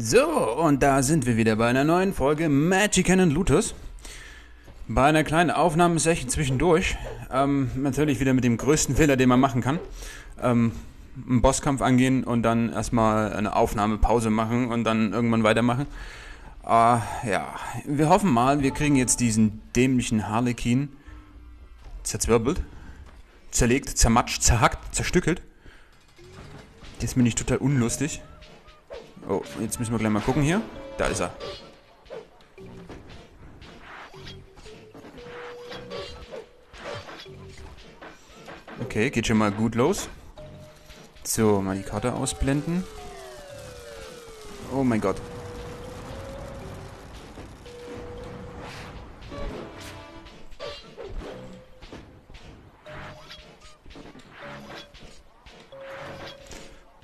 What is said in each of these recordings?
So, und da sind wir wieder bei einer neuen Folge Magic and Lutus. Bei einer kleinen Aufnahmesession zwischendurch. Ähm, natürlich wieder mit dem größten Fehler, den man machen kann. Ähm, einen Bosskampf angehen und dann erstmal eine Aufnahmepause machen und dann irgendwann weitermachen. Äh, ja, wir hoffen mal, wir kriegen jetzt diesen dämlichen Harlequin zerzwirbelt, zerlegt, zermatscht, zerhackt, zerstückelt. Das bin ich total unlustig. Oh, jetzt müssen wir gleich mal gucken hier. Da ist er. Okay, geht schon mal gut los. So, mal die Karte ausblenden. Oh mein Gott.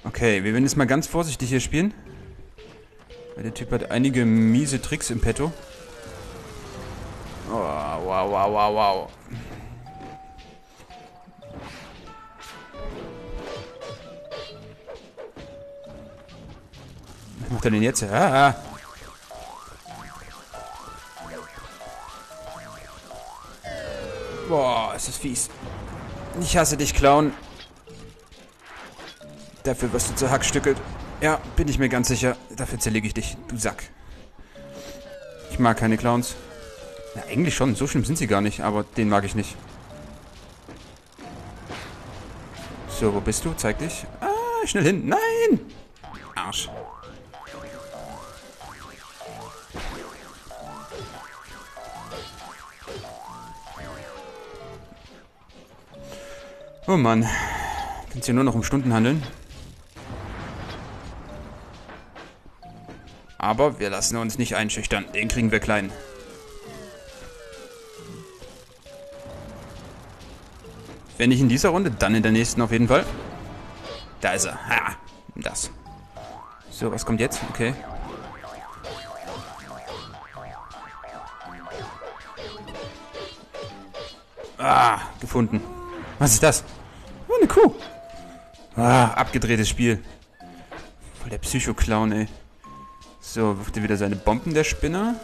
Okay, wir werden jetzt mal ganz vorsichtig hier spielen. Der Typ hat einige miese Tricks im Petto. Oh, wow, wow, wow, wow. Was macht er denn jetzt? Ah, ah. Boah, ist das fies. Ich hasse dich, Clown. Dafür wirst du zerhackstückelt. Ja, bin ich mir ganz sicher. Dafür zerlege ich dich, du Sack. Ich mag keine Clowns. Ja, eigentlich schon. So schlimm sind sie gar nicht, aber den mag ich nicht. So, wo bist du? Zeig dich. Ah, schnell hin. Nein! Arsch. Oh Mann. Kann es hier nur noch um Stunden handeln? Aber wir lassen uns nicht einschüchtern. Den kriegen wir klein. Wenn nicht in dieser Runde, dann in der nächsten auf jeden Fall. Da ist er. Ha! Das. So, was kommt jetzt? Okay. Ah, gefunden. Was ist das? Oh, eine Kuh. Ah, abgedrehtes Spiel. Voll der Psycho-Clown, ey. So, wirft er wieder seine Bomben, der Spinner.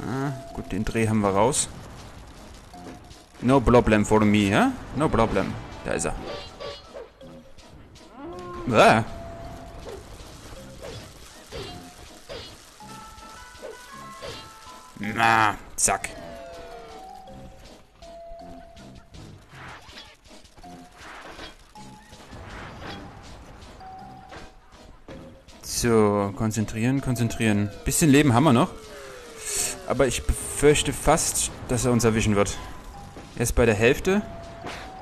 Ah, gut, den Dreh haben wir raus. No problem for me, ja? No problem. Da ist er. Ah. Na, zack. So, konzentrieren, konzentrieren. Bisschen Leben haben wir noch. Aber ich befürchte fast, dass er uns erwischen wird. Er ist bei der Hälfte.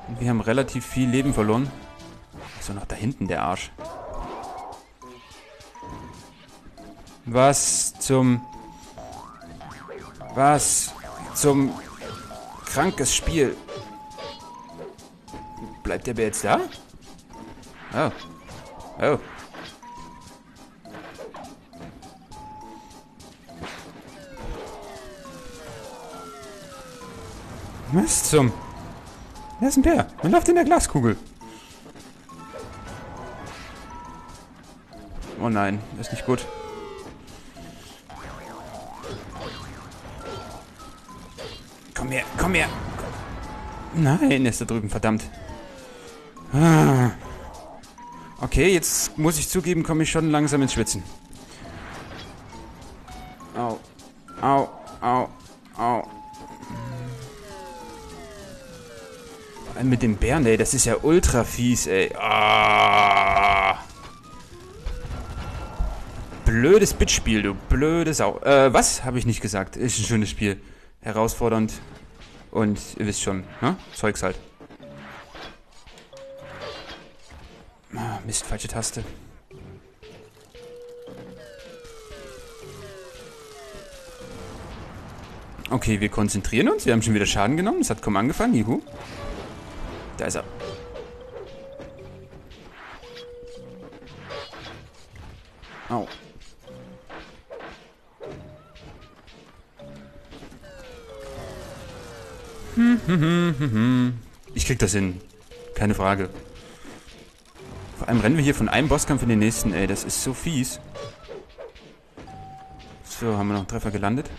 Und wir haben relativ viel Leben verloren. So, noch da hinten der Arsch. Was zum... Was zum... Krankes Spiel. Bleibt der Bär jetzt da? Oh. Oh. Was zum... Wer ist ein Bär? Man läuft in der Glaskugel. Oh nein, das ist nicht gut. Komm her, komm her. Nein, er ist da drüben, verdammt. Ah. Okay, jetzt muss ich zugeben, komme ich schon langsam ins Schwitzen. Bären, ey, das ist ja ultra fies, ey. Ah. Blödes Bitspiel, du blöde Sau. Äh, was? Habe ich nicht gesagt. Ist ein schönes Spiel. Herausfordernd. Und ihr wisst schon, ne? Zeugs halt. Ah, Mist, falsche Taste. Okay, wir konzentrieren uns. Wir haben schon wieder Schaden genommen. Es hat kaum angefangen. Juhu. Da ist er. Au. Ich krieg das hin. Keine Frage. Vor allem rennen wir hier von einem Bosskampf in den nächsten, ey. Das ist so fies. So, haben wir noch einen Treffer gelandet.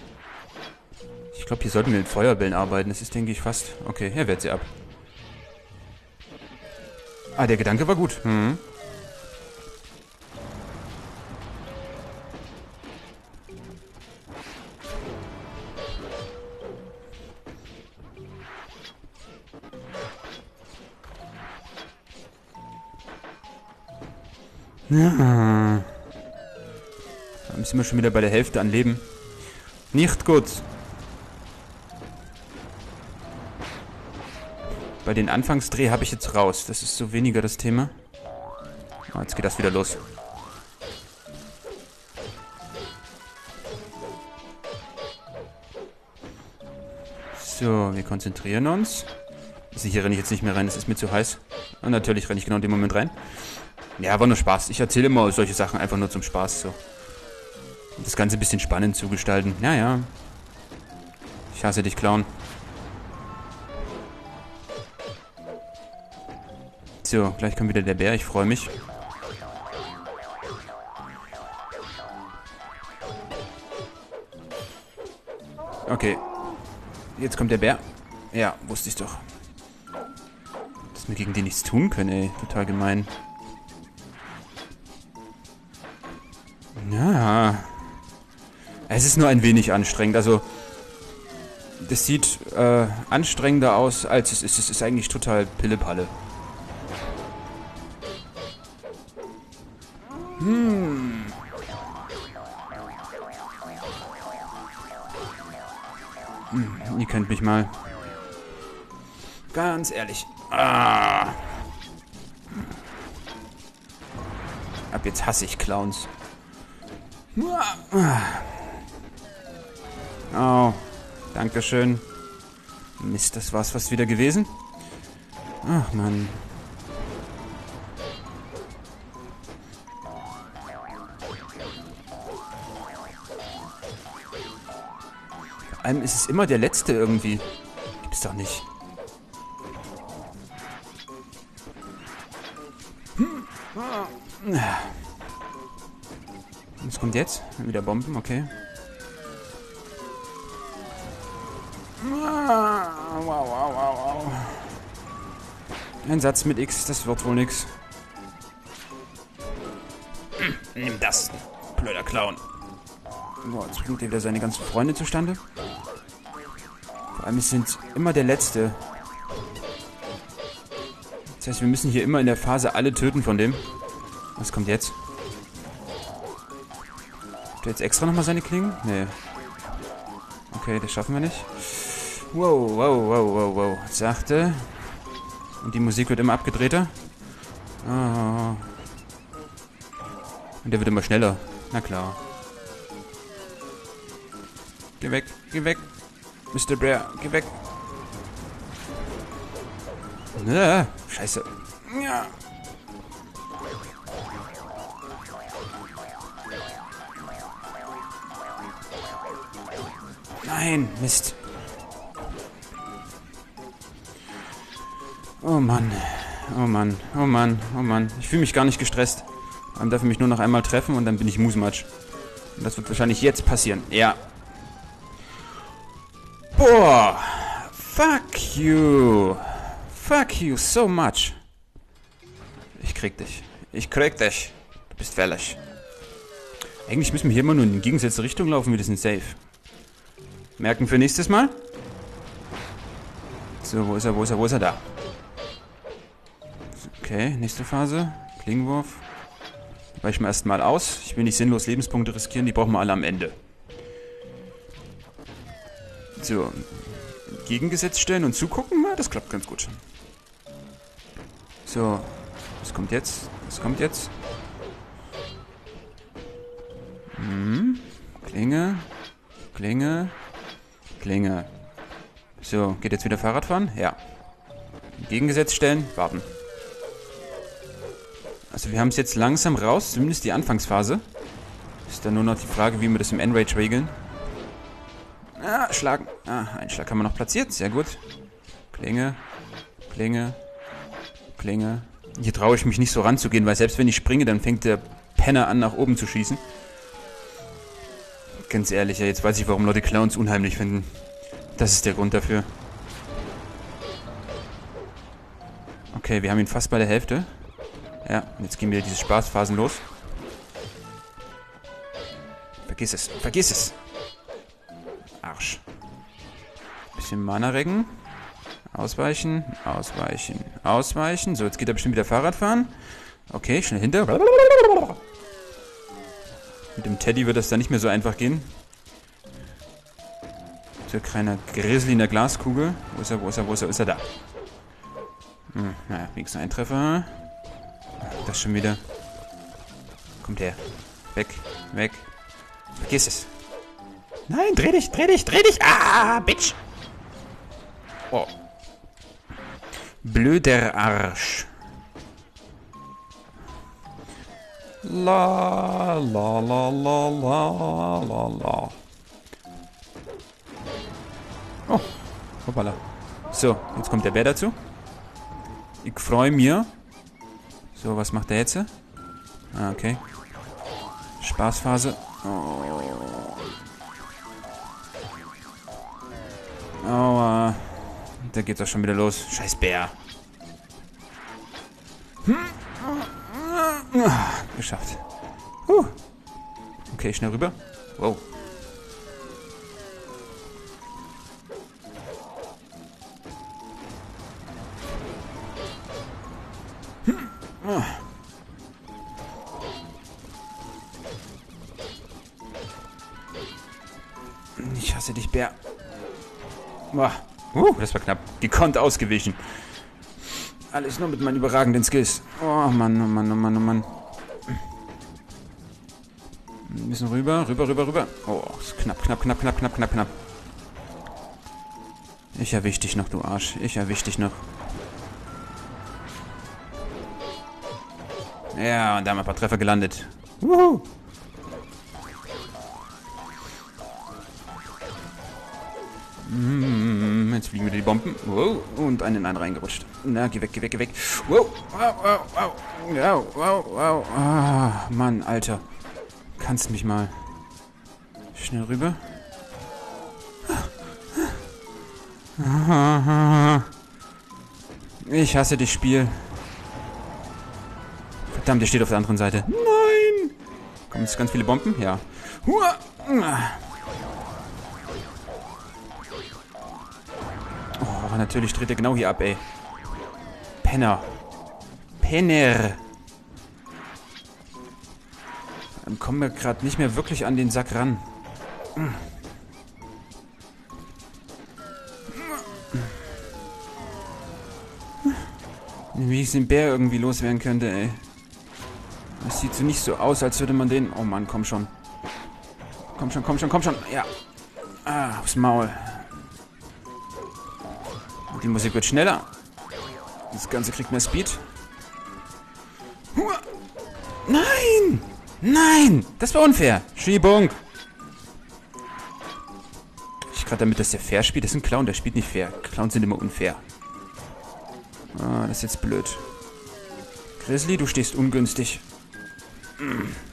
Ich glaube, hier sollten wir mit Feuerbällen arbeiten. Das ist, denke ich, fast... Okay, er wehrt sie ab. Ah, der Gedanke war gut. Mhm. Ja. Dann sind wir schon wieder bei der Hälfte an Leben. Nicht gut. Bei den Anfangsdreh habe ich jetzt raus. Das ist so weniger das Thema. Ah, jetzt geht das wieder los. So, wir konzentrieren uns. Also hier renne ich jetzt nicht mehr rein, es ist mir zu heiß. Und natürlich renne ich genau in dem Moment rein. Ja, war nur Spaß. Ich erzähle immer solche Sachen einfach nur zum Spaß. So. Um das Ganze ein bisschen spannend zu gestalten. Ja, ja. Ich hasse dich, Clown. So, gleich kommt wieder der Bär. Ich freue mich. Okay. Jetzt kommt der Bär. Ja, wusste ich doch. Dass wir gegen den nichts tun können, ey. Total gemein. Ja. Es ist nur ein wenig anstrengend. Also, das sieht äh, anstrengender aus, als es ist. Es ist eigentlich total Pillepalle. Mich mal. Ganz ehrlich. Ah. Ab jetzt hasse ich Clowns. Oh, Dankeschön. Mist, das war's fast wieder gewesen. Ach, Mann. Vor allem ist es immer der Letzte irgendwie. Gibt's doch nicht. Hm. Was kommt jetzt? Wieder Bomben, okay. Wow, wow, wow, wow. Ein Satz mit X, das wird wohl nix. Nimm das, blöder Clown. Boah, jetzt bringt er wieder seine ganzen Freunde zustande. Vor allem, es sind immer der Letzte. Das heißt, wir müssen hier immer in der Phase alle töten von dem. Was kommt jetzt? Hat er jetzt extra nochmal seine Klingen? Nee. Okay, das schaffen wir nicht. Wow, wow, wow, wow, wow. Sachte. Und die Musik wird immer abgedrehter. Oh. Und der wird immer schneller. Na klar. Geh weg, geh weg. Mr. Bear, geh weg. Ja, scheiße. Ja. Nein, Mist. Oh Mann. Oh Mann. Oh Mann. Oh Mann. Ich fühle mich gar nicht gestresst. Dann darf ich mich nur noch einmal treffen und dann bin ich Musmatsch. Und das wird wahrscheinlich jetzt passieren. Ja. Boah. Fuck you. Fuck you so much. Ich krieg dich. Ich krieg dich. Du bist fällig. Eigentlich müssen wir hier immer nur in die gegensätzliche Richtung laufen, wir sind safe. Merken für nächstes Mal. So, wo ist er, wo ist er, wo ist er? Da. Okay, nächste Phase. Klingenwurf. Weichen wir erstmal aus. Ich will nicht sinnlos Lebenspunkte riskieren, die brauchen wir alle am Ende. So. Gegengesetzt stellen und zugucken, das klappt ganz gut. So. Was kommt jetzt? Was kommt jetzt? Hm. Klinge. Klinge. Klinge. So, geht jetzt wieder Fahrradfahren? Ja. Gegengesetzt stellen, warten. Also wir haben es jetzt langsam raus, zumindest die Anfangsphase. Ist dann nur noch die Frage, wie wir das im Enrage regeln. Ah, schlagen. Ah, ein Schlag haben wir noch platziert, sehr gut. Klinge, Klinge, Klinge. Hier traue ich mich nicht so ranzugehen, weil selbst wenn ich springe, dann fängt der Penner an, nach oben zu schießen. Ganz ehrlich, jetzt weiß ich, warum Leute Clowns unheimlich finden. Das ist der Grund dafür. Okay, wir haben ihn fast bei der Hälfte. Ja, und jetzt gehen wieder diese Spaßphasen los. Vergiss es, vergiss es. Bisschen Mana recken. Ausweichen, ausweichen, ausweichen. So, jetzt geht er bestimmt wieder Fahrrad fahren. Okay, schnell hinter. Mit dem Teddy wird das dann nicht mehr so einfach gehen. So ein kleiner Grizzly in der Glaskugel. Wo ist er, wo ist er, wo ist er, ist er da? Hm, naja, wenigstens ein Treffer. Das schon wieder. Kommt her. Weg, weg. Vergiss es. Nein, dreh dich, dreh dich, dreh dich. Ah, Bitch. Oh. Blöder Arsch. La la la la la la la. Oh, hoppala. So, jetzt kommt der Bär dazu. Ich freue mich. So, was macht der jetzt? Ah, okay. Spaßphase. Oh. Oh, äh, da geht's auch schon wieder los. Scheiß Bär. Hm? Geschafft. Huh. Okay, schnell rüber. Wow. Ich hasse dich, Bär. Uh, das war knapp. Gekonnt ausgewichen. Alles nur mit meinen überragenden Skills. Oh Mann, oh Mann, oh Mann, oh Mann. Ein bisschen rüber, rüber, rüber, rüber. Oh, ist knapp, knapp, knapp, knapp, knapp, knapp, knapp. Ich erwisch dich noch, du Arsch. Ich erwisch dich noch. Ja, und da haben wir ein paar Treffer gelandet. Wuhu. Jetzt fliegen wieder die Bomben. Wow. Und einen in einen reingerutscht. Na, geh weg, geh weg, geh weg. Wow, wow, wow, wow. Wow, wow, wow. Ah, Mann, Alter. Kannst mich mal. Schnell rüber. Ich hasse das Spiel. Verdammt, der steht auf der anderen Seite. Nein! Kommen jetzt ganz viele Bomben? Ja. Oh, natürlich dreht er genau hier ab, ey. Penner. Penner. Dann kommen wir gerade nicht mehr wirklich an den Sack ran. Wie ich den Bär irgendwie loswerden könnte, ey. Das sieht so nicht so aus, als würde man den... Oh Mann, komm schon. Komm schon, komm schon, komm schon. Ja. Ah, aufs Maul. Die Musik wird schneller. Das Ganze kriegt mehr Speed. Nein! Nein! Das war unfair. Schiebung. Ich gerade damit, dass der fair spielt. Das ist ein Clown, der spielt nicht fair. Clowns sind immer unfair. Ah, das ist jetzt blöd. Grizzly, du stehst ungünstig. Mm.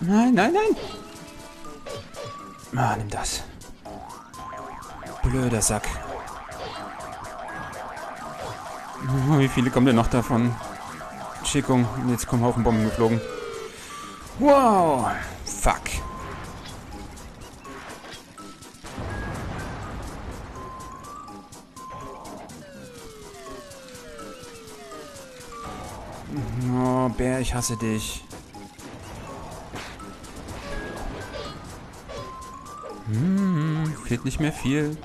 Nein, nein, nein. Ah, nimm das. Blöder Sack. Wie viele kommen denn noch davon? Schickung. Jetzt kommen Haufen Bomben geflogen. Wow. Fuck. Oh, Bär, ich hasse dich. Fehlt nicht mehr viel.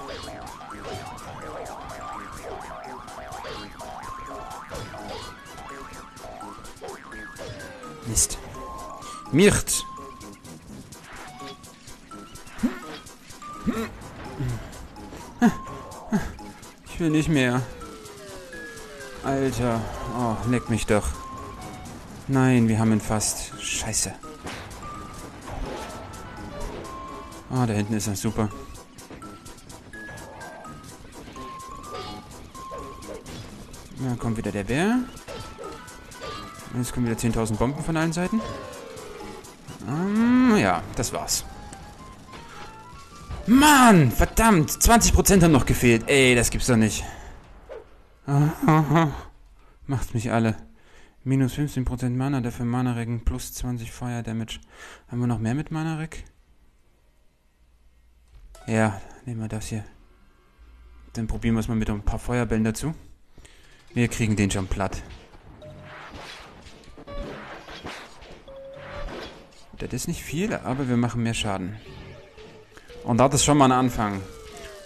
Mist. Mirt. Ich will nicht mehr. Alter. Oh, leck mich doch. Nein, wir haben ihn fast. Scheiße. Ah, da hinten ist er. Super. Ja, kommt wieder der Bär. Jetzt kommen wieder 10.000 Bomben von allen Seiten. Ähm, ja, das war's. Mann, verdammt, 20% haben noch gefehlt. Ey, das gibt's doch nicht. Macht mich alle. Minus 15% Mana, dafür Mana-Regen plus 20 Fire Damage. Haben wir noch mehr mit Mana-Reg? Ja, nehmen wir das hier. Dann probieren wir es mal mit ein paar Feuerbällen dazu. Wir kriegen den schon platt. Das ist nicht viel, aber wir machen mehr Schaden. Und das ist schon mal ein Anfang.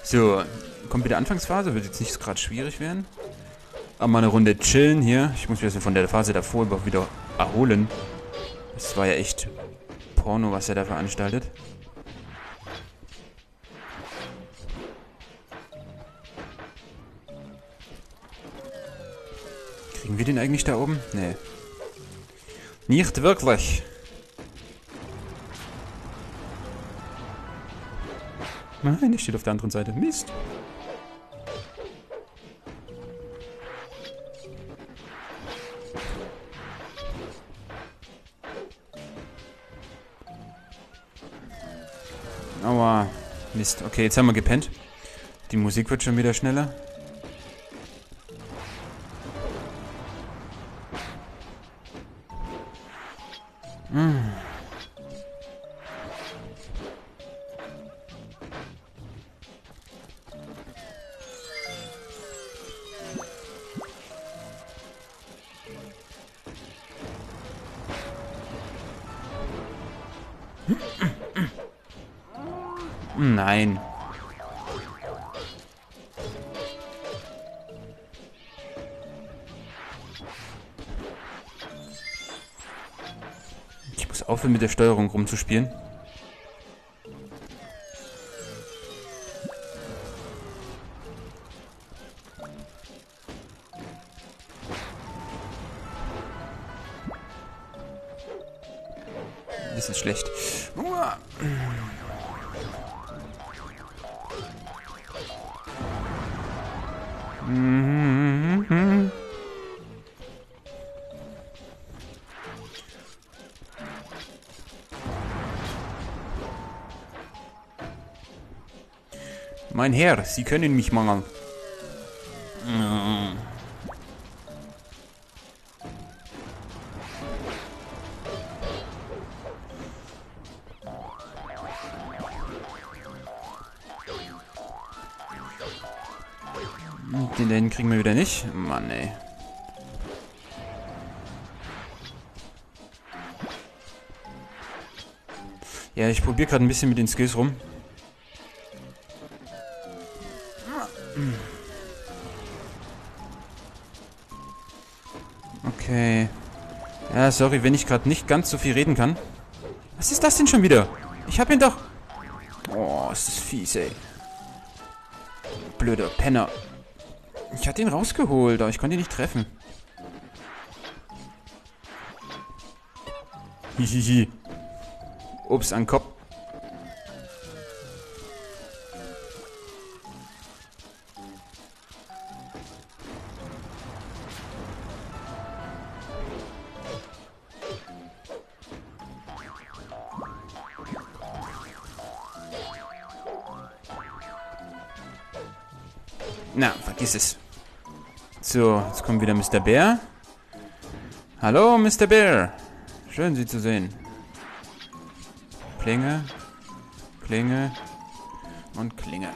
So, kommt wieder Anfangsphase, wird jetzt nicht gerade schwierig werden. Aber mal eine Runde chillen hier. Ich muss mich von der Phase davor überhaupt wieder erholen. Das war ja echt Porno, was er da veranstaltet. Kriegen wir den eigentlich da oben? Nee. Nicht wirklich. Nein, der steht auf der anderen Seite. Mist. Aua. Mist. Okay, jetzt haben wir gepennt. Die Musik wird schon wieder schneller. Mmh. Nein. Aufhören, mit der Steuerung rumzuspielen. Das ist schlecht. Mein Herr, Sie können mich mangeln. Den, den kriegen wir wieder nicht. Mann, ey. Ja, ich probiere gerade ein bisschen mit den Skills rum. Okay. Ja, sorry, wenn ich gerade nicht ganz so viel reden kann. Was ist das denn schon wieder? Ich hab ihn doch... Oh, ist das fies, ey. Blöder Penner. Ich hatte ihn rausgeholt, aber ich konnte ihn nicht treffen. Hihihi. Ups, an Kopf. Vergiss es. So, jetzt kommt wieder Mr. Bär. Hallo, Mr. Bär. Schön, Sie zu sehen. Klinge, Klinge und Klinge.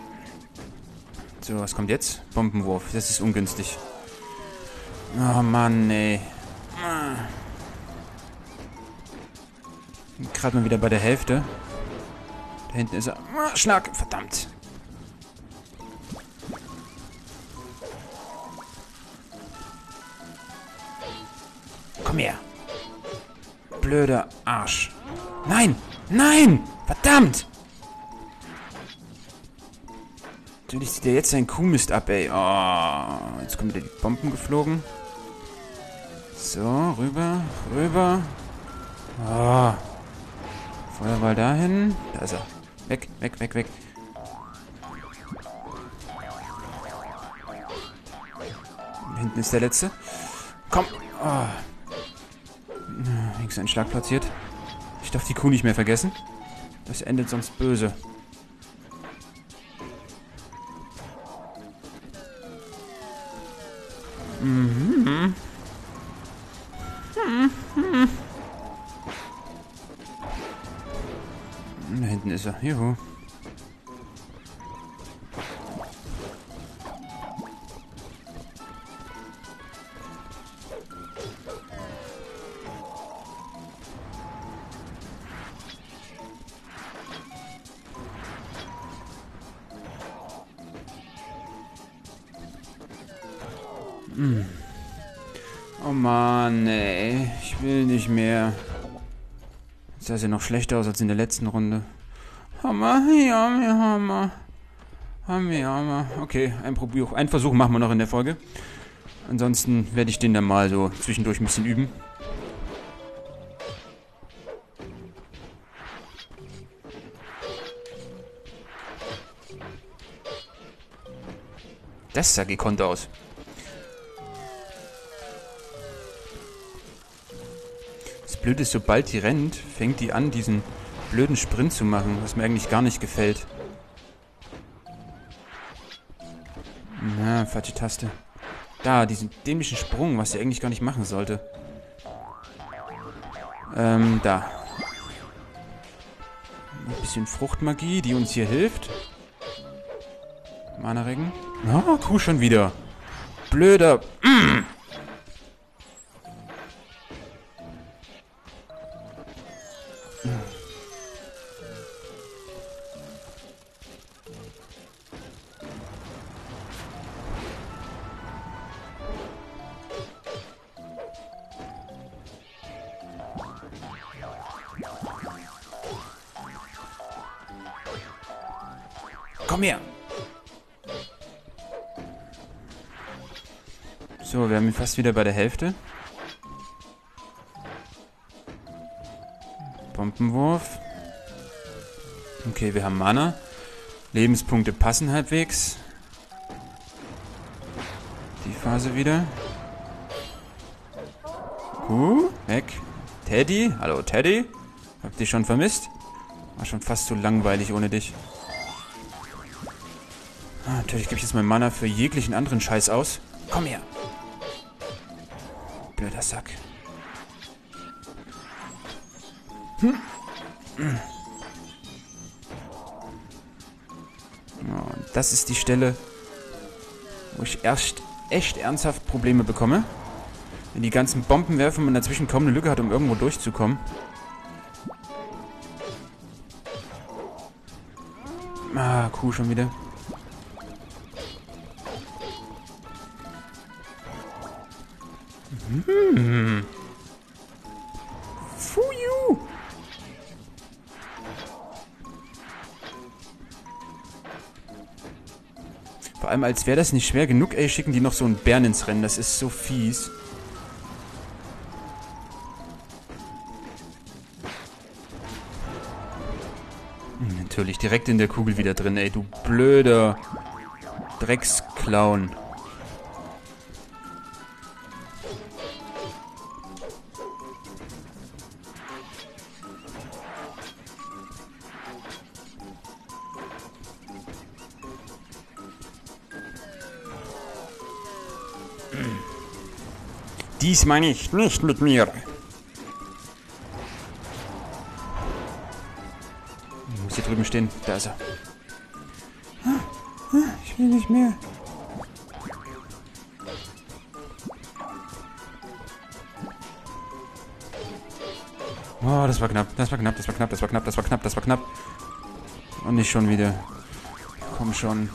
So, was kommt jetzt? Bombenwurf. Das ist ungünstig. Oh Mann, ey. Gerade mal wieder bei der Hälfte. Da hinten ist er. Schlag, verdammt. Blöder Arsch. Nein! Nein! Verdammt! Natürlich zieht er jetzt seinen Kuhmist ab, ey. Oh, jetzt kommen wieder die Bomben geflogen. So, rüber, rüber. Oh. Feuerball dahin. Da ist er. Weg, weg, weg, weg. Hinten ist der letzte. Komm. Oh. Links ein Schlag platziert. Ich darf die Kuh nicht mehr vergessen. Das endet sonst böse. Mhm. Mhm. Da hinten ist er. Juhu. Sie noch schlechter aus als in der letzten Runde. Hammer, Hammer, Hammer. Hammer, Hammer. Okay, ein, Probier ein Versuch machen wir noch in der Folge. Ansonsten werde ich den dann mal so zwischendurch ein bisschen üben. Das sah gekonnt aus. Blöd ist, sobald die rennt, fängt die an, diesen blöden Sprint zu machen, was mir eigentlich gar nicht gefällt. Na, falsche Taste. Da, diesen dämlichen Sprung, was sie eigentlich gar nicht machen sollte. Ähm, da. Ein bisschen Fruchtmagie, die uns hier hilft. Mana-Regen. Ah, Kuh schon wieder. Blöder. Mm. Fast wieder bei der Hälfte. Bombenwurf. Okay, wir haben Mana. Lebenspunkte passen halbwegs. Die Phase wieder. Huh, weg. Teddy? Hallo, Teddy? Hab dich schon vermisst? War schon fast zu langweilig ohne dich. Ah, natürlich gebe ich jetzt mein Mana für jeglichen anderen Scheiß aus. Komm her. Blöder Sack. Hm. und das ist die Stelle, wo ich erst echt ernsthaft Probleme bekomme. Wenn die ganzen Bomben werfen und dazwischen kaum eine Lücke hat, um irgendwo durchzukommen. Ah, Kuh schon wieder. Hm. Fuju. Vor allem, als wäre das nicht schwer genug, ey, schicken die noch so einen Bären ins Rennen. Das ist so fies. Hm, natürlich, direkt in der Kugel wieder drin, ey, du blöder Drecksclown. Diesmal nicht, nicht mit mir. Ich muss hier drüben stehen. Da ist er. Ich will nicht mehr. Oh, das war knapp, das war knapp, das war knapp, das war knapp, das war knapp, das war knapp. Und nicht schon wieder. Komm schon.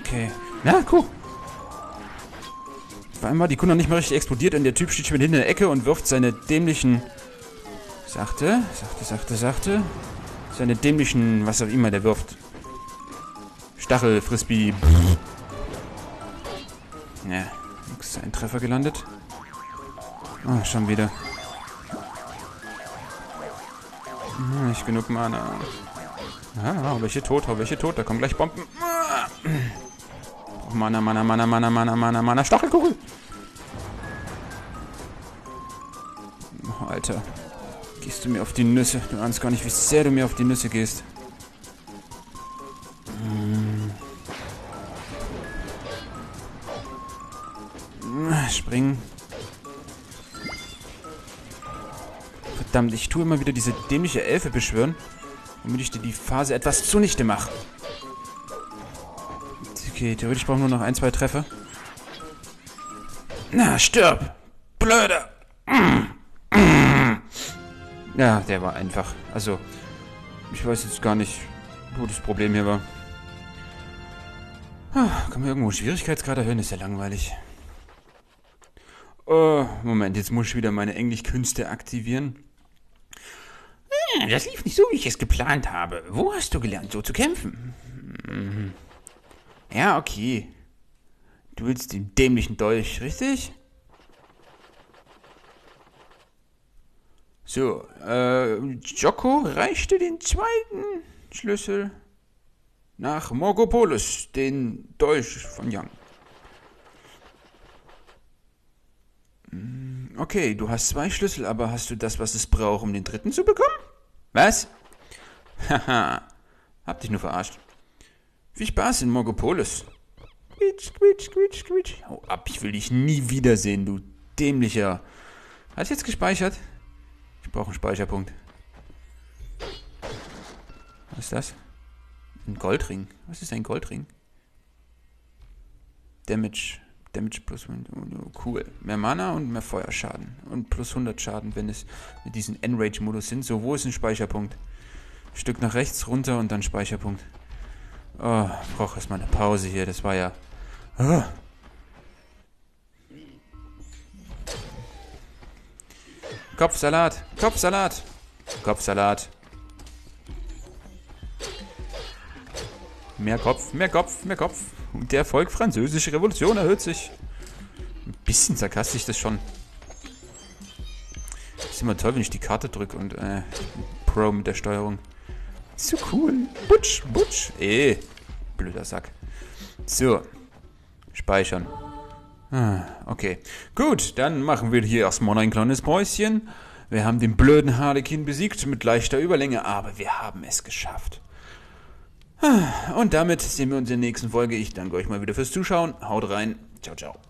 Okay. Na, cool. Vor allem war die Kunde nicht mal richtig explodiert und der Typ steht schon in der Ecke und wirft seine dämlichen... Sachte, sachte, sachte, sachte. Seine dämlichen, was auch immer der wirft. Stachel, Frisbee. Ja, nix, ein Treffer gelandet. Oh, schon wieder. Nicht genug Mana. Hau welche tot, welche tot. Da kommen gleich Bomben. Oh, Mana, Mana, Mana, Mana, Mana, Mana, Mana. Stachelkugel. Oh, Alter. Gehst du mir auf die Nüsse. Du ahnst gar nicht, wie sehr du mir auf die Nüsse gehst. Hm. Springen. Verdammt, ich tue immer wieder diese dämliche Elfe beschwören, damit ich dir die Phase etwas zunichte mache. Okay, theoretisch brauchen wir nur noch ein, zwei Treffer. Na, stirb! Blöder! Ja, der war einfach. Also, ich weiß jetzt gar nicht, wo das Problem hier war. Ah, kann man irgendwo Schwierigkeitsgrad erhöhen? Ist ja langweilig. Oh, Moment, jetzt muss ich wieder meine Englischkünste aktivieren. Das lief nicht so, wie ich es geplant habe. Wo hast du gelernt, so zu kämpfen? Mhm. Ja, okay. Du willst den dämlichen Dolch, richtig? So, äh, Joko reichte den zweiten Schlüssel nach Morgopolus, den Dolch von Young. Hm, okay, du hast zwei Schlüssel, aber hast du das, was es braucht, um den dritten zu bekommen? Was? Haha, hab dich nur verarscht. Viel Spaß in Morgopolis. Quietsch, quietsch, quietsch, quietsch. Hau ab, ich will dich nie wiedersehen, du dämlicher. Hast du jetzt gespeichert? Ich brauche einen Speicherpunkt. Was ist das? Ein Goldring. Was ist ein Goldring? Damage. Damage plus cool. Mehr Mana und mehr Feuerschaden. Und plus 100 Schaden, wenn es mit diesem Enrage-Modus sind. So, wo ist ein Speicherpunkt? Stück nach rechts runter und dann Speicherpunkt. Oh, ich brauche erstmal eine Pause hier. Das war ja. Oh. Kopfsalat, Kopfsalat, Kopfsalat. Mehr Kopf, mehr Kopf, mehr Kopf. Und der Erfolg französische Revolution erhöht sich. Ein bisschen sarkastisch das schon. ist immer toll, wenn ich die Karte drücke und äh, Pro mit der Steuerung. So cool. Butsch, butsch. Eh, blöder Sack. So. Speichern. Ah, okay. Gut, dann machen wir hier erstmal ein kleines Päuschen. Wir haben den blöden Harlekin besiegt mit leichter Überlänge, aber wir haben es geschafft. Und damit sehen wir uns in der nächsten Folge. Ich danke euch mal wieder fürs Zuschauen. Haut rein. Ciao, ciao.